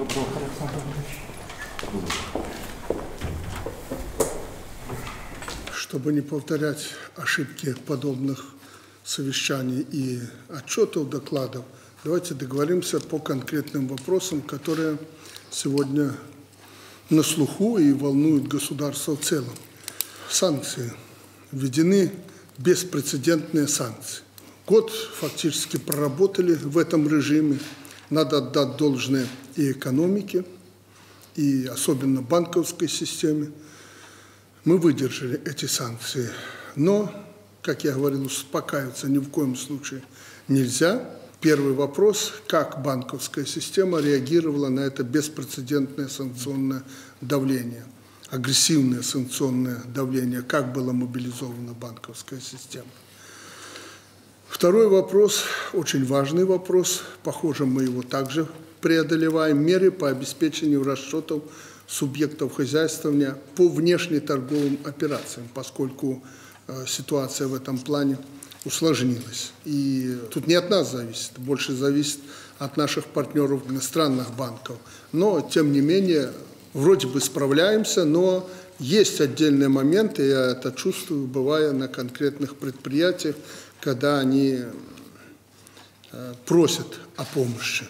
Доброго, Александр Чтобы не повторять ошибки подобных совещаний и отчетов, докладов, давайте договоримся по конкретным вопросам, которые сегодня на слуху и волнуют государство в целом. Санкции. Введены беспрецедентные санкции. Год фактически проработали в этом режиме. Надо отдать должное и экономике, и особенно банковской системе. Мы выдержали эти санкции. Но, как я говорил, успокаиваться ни в коем случае нельзя. Первый вопрос, как банковская система реагировала на это беспрецедентное санкционное давление, агрессивное санкционное давление, как была мобилизована банковская система. Второй вопрос, очень важный вопрос, похоже, мы его также преодолеваем, меры по обеспечению расчетов субъектов хозяйствования по внешнеторговым операциям, поскольку э, ситуация в этом плане усложнилась. И тут не от нас зависит, больше зависит от наших партнеров иностранных банков. Но, тем не менее, вроде бы справляемся, но есть отдельные моменты, я это чувствую, бывая на конкретных предприятиях, когда они э, просят о помощи.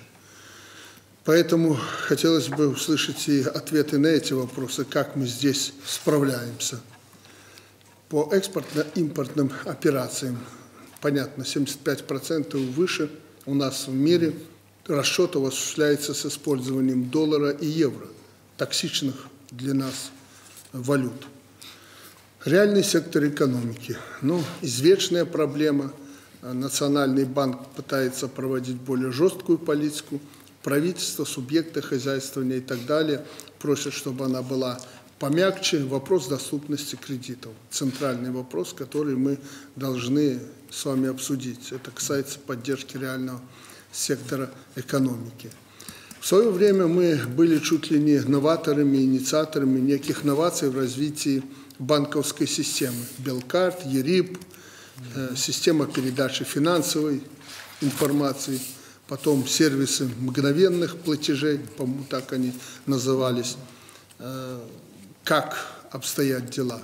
Поэтому хотелось бы услышать и ответы на эти вопросы, как мы здесь справляемся. По экспортно-импортным операциям, понятно, 75% и выше у нас в мире расчетов осуществляется с использованием доллара и евро, токсичных для нас валют. Реальный сектор экономики. Ну, извечная проблема. Национальный банк пытается проводить более жесткую политику. Правительство, субъекты хозяйствования и так далее просят, чтобы она была помягче. Вопрос доступности кредитов. Центральный вопрос, который мы должны с вами обсудить. Это касается поддержки реального сектора экономики. В свое время мы были чуть ли не новаторами, инициаторами неких новаций в развитии банковской системы. Белкарт, ЕРИП, э, система передачи финансовой информации, потом сервисы мгновенных платежей, по-моему, так они назывались. Э, как обстоят дела?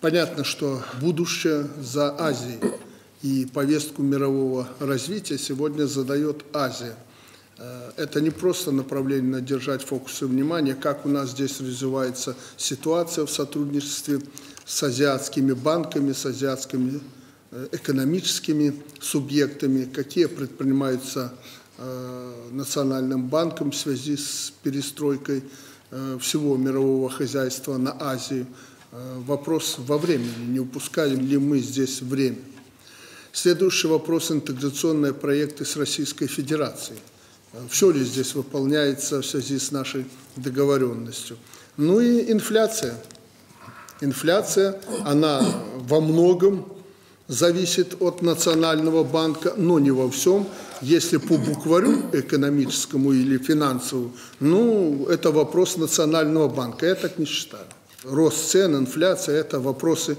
Понятно, что будущее за Азией и повестку мирового развития сегодня задает Азия – это не просто направление на держать фокусы внимания, как у нас здесь развивается ситуация в сотрудничестве с азиатскими банками, с азиатскими э, экономическими субъектами, какие предпринимаются э, Национальным банком в связи с перестройкой всего мирового хозяйства на Азию. Вопрос во времени, не упускаем ли мы здесь время. Следующий вопрос – интеграционные проекты с Российской Федерацией – все ли здесь выполняется в связи с нашей договоренностью. Ну и инфляция. Инфляция, она во многом зависит от Национального банка, но не во всем. Если по букварю экономическому или финансовому, ну, это вопрос Национального банка. Я так не считаю. Рост цен, инфляция – это вопросы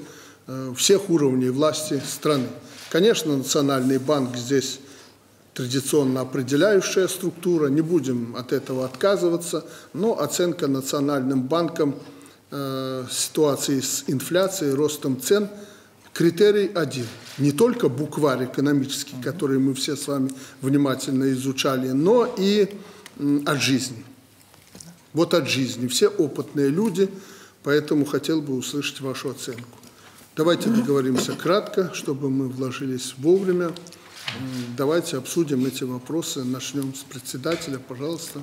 э, всех уровней власти страны. Конечно, Национальный банк здесь традиционно определяющая структура, не будем от этого отказываться, но оценка Национальным банком э, ситуации с инфляцией, ростом цен, критерий один. Не только букварь экономический, который мы все с вами внимательно изучали, но и э, от жизни. Вот от жизни. Все опытные люди, поэтому хотел бы услышать вашу оценку. Давайте договоримся кратко, чтобы мы вложились вовремя. Давайте обсудим эти вопросы. Начнем с председателя, пожалуйста.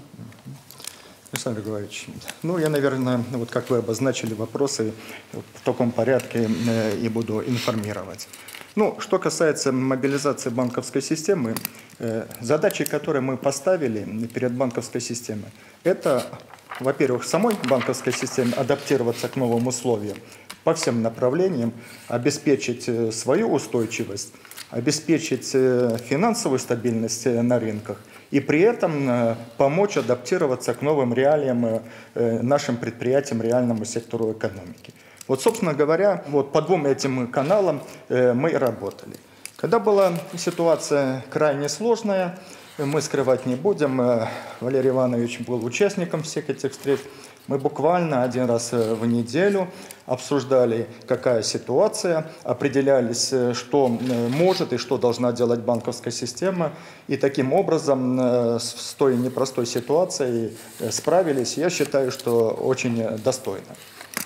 Александр Григорьевич, ну, я, наверное, вот как вы обозначили вопросы, в таком порядке э, и буду информировать. Ну, что касается мобилизации банковской системы, э, задачи, которые мы поставили перед банковской системой, это, во-первых, самой банковской системе адаптироваться к новым условиям по всем направлениям, обеспечить э, свою устойчивость, обеспечить э, финансовую стабильность э, на рынках и при этом помочь адаптироваться к новым реалиям нашим предприятиям, реальному сектору экономики. Вот, собственно говоря, вот по двум этим каналам мы и работали. Когда была ситуация крайне сложная, Мы скрывать не будем. Валерий Иванович был участником всех этих встреч. Мы буквально один раз э, в неделю обсуждали, какая ситуация, определялись, э, что э, может и что должна делать банковская система. И таким образом с той непростой ситуацией справились, я считаю, что очень достойно.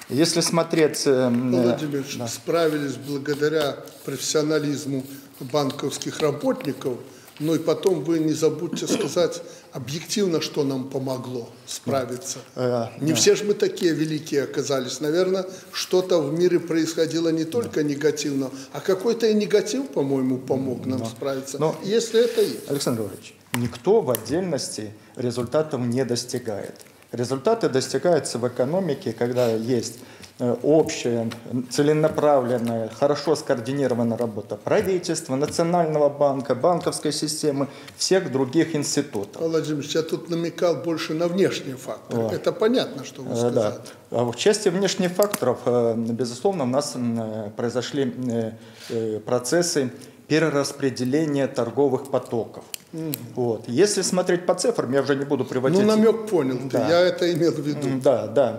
Если смотреть... Владимир Ильич, справились благодаря профессионализму банковских работников, но и потом вы не забудьте сказать объективно, что нам помогло справиться. Э, Не все же мы такие великие оказались. Наверное, что-то в мире происходило не только негативно, а какой-то и негатив, по-моему, помог нам справиться. Но- Если это есть. Александр Иванович, никто в отдельности результатов не достигает. Результаты достигаются в экономике, когда есть общая, целенаправленная, хорошо скоординированная работа правительства, Национального банка, банковской системы, всех других институтов. Владимир я тут намекал больше на внешние факторы. О. Это понятно, что вы Э, сказали. Да. В части внешних факторов, э, безусловно, у нас э, произошли э, э, процессы перераспределения торговых потоков. Вот. Если смотреть по цифрам, я уже не буду приводить. Ну, намек понял. ты. Да. Я это имел в виду. Да, да.